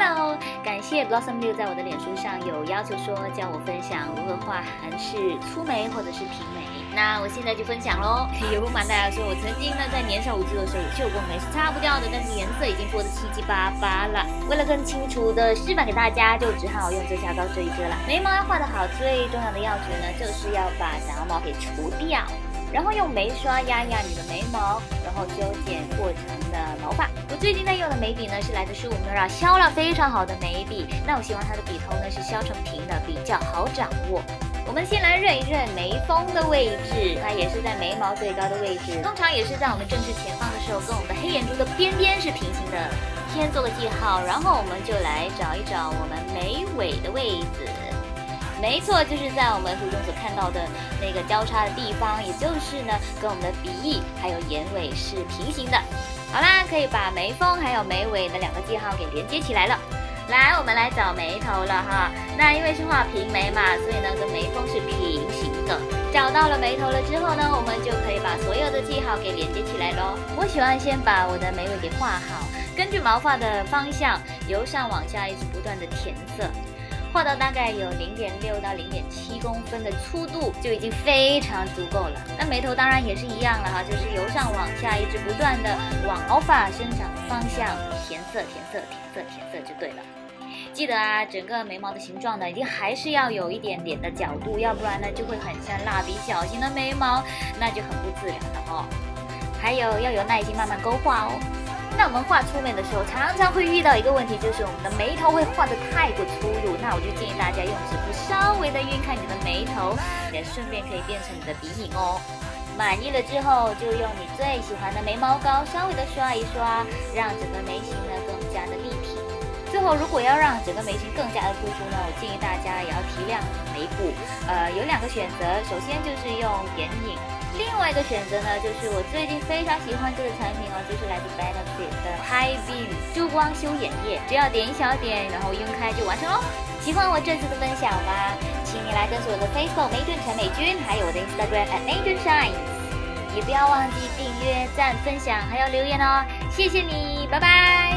Hello，感谢 Blossom 六在我的脸书上有要求说叫我分享如何画韩式粗眉或者是平眉，那我现在就分享喽。也不瞒大家说，我曾经呢在年少无知的时候有绣过眉，是擦不掉的，但是颜色已经脱得七七八八了。为了更清楚的示范给大家，就只好用遮瑕膏遮一遮了。眉毛要画得好，最重要的要诀呢，就是要把杂毛给除掉。然后用眉刷压压你的眉毛，然后修剪过长的毛发。我最近在用的眉笔呢是来自舒 Mira 削了非常好的眉笔。那我希望它的笔头呢是削成平的，比较好掌握。我们先来认一认眉峰的位置，它也是在眉毛最高的位置，通常也是在我们正视前方的时候，跟我们的黑眼珠的边边是平行的。先做个记号，然后我们就来找一找我们眉尾的位置。没错，就是在我们图中所看到的那个交叉的地方，也就是呢，跟我们的鼻翼还有眼尾是平行的。好啦，可以把眉峰还有眉尾的两个记号给连接起来了。来，我们来找眉头了哈。那因为是画平眉嘛，所以呢，跟眉峰是平行的。找到了眉头了之后呢，我们就可以把所有的记号给连接起来喽。我喜欢先把我的眉尾给画好，根据毛发的方向，由上往下一直不断的填色。画到大概有零点六到零点七公分的粗度就已经非常足够了。那眉头当然也是一样了哈，就是由上往下一直不断的往毛发生长的方向填色、填色、填色、填色就对了。记得啊，整个眉毛的形状呢，一定还是要有一点点的角度，要不然呢就会很像蜡笔小新的眉毛，那就很不自然了哦。还有要有耐心，慢慢勾画哦。那我们画粗眉的时候，常常会遇到一个问题，就是我们的眉头会画得太过粗鲁。那我就建议大家用指腹稍微的晕开你的眉头，也顺便可以变成你的鼻影哦。满意了之后，就用你最喜欢的眉毛膏稍微的刷一刷，让整个眉形呢更加的立体。最后，如果要让整个眉形更加的突出呢，我建议大家也要提亮眉骨。呃，有两个选择，首先就是用眼影。另外一个选择呢，就是我最近非常喜欢这个产品哦，就是来自 Benefit 的 High Beam 珠光修眼液，只要点一小点，然后晕开就完成喽。喜欢我这次的分享吗？请你来跟随我的 Facebook 美俊陈美君，还有我的 Instagram at m a j u n Shines，也不要忘记订阅、赞、分享还有留言哦，谢谢你，拜拜。